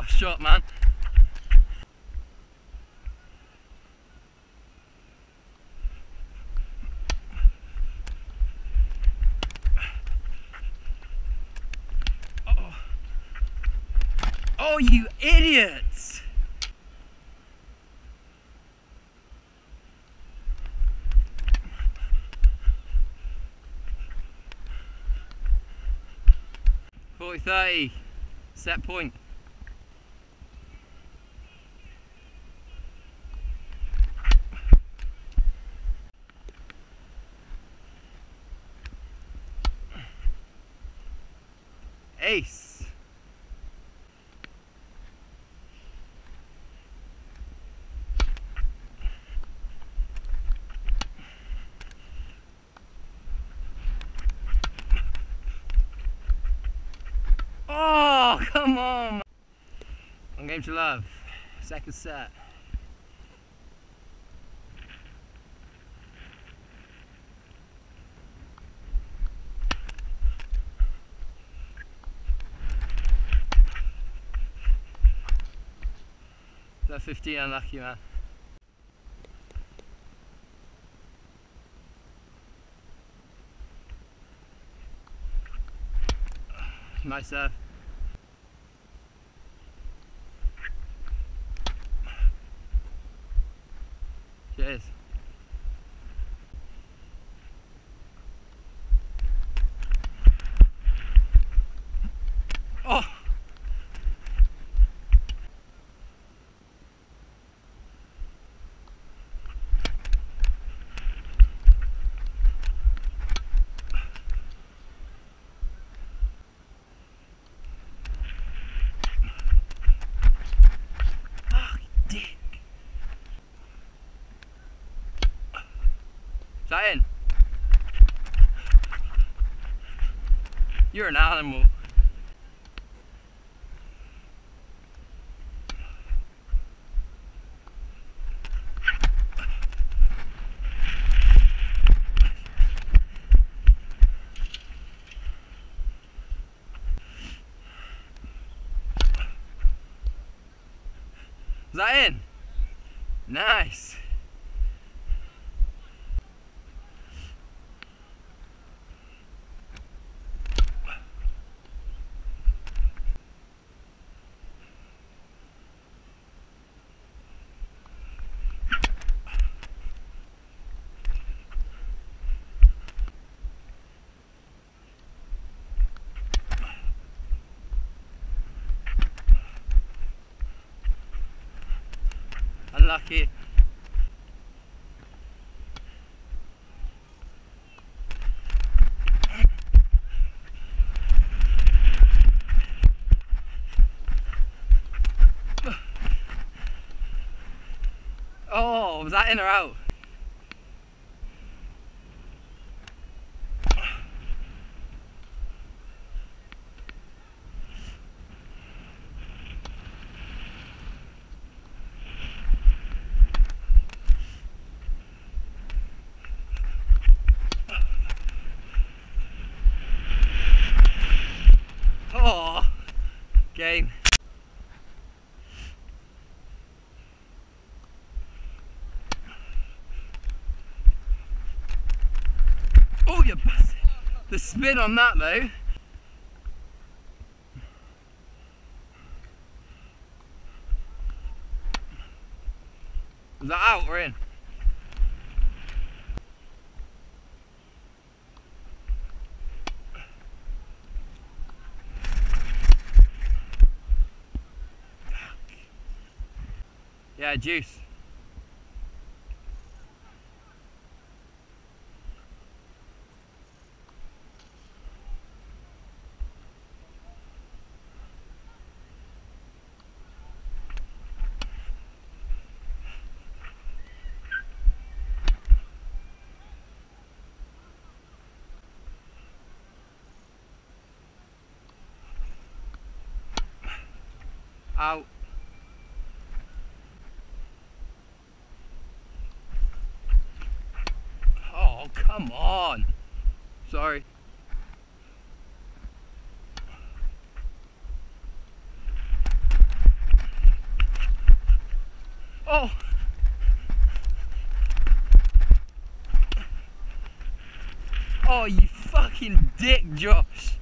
Oh, shot, man. Oh. Oh, you idiots! Forty thirty, set point. Ace. Oh, come on. One game to love. Second set. That 15 unlucky man. Nice serve. Cheers. Oh! Is? You're an animal. Is? Nice. Unlucky. Oh, was that in or out? Oh, game. Oh, you bastard. The spin on that though. Was that out or in? Yeah, juice. out. Oh, come on. Sorry. Oh! Oh, you fucking dick, Josh.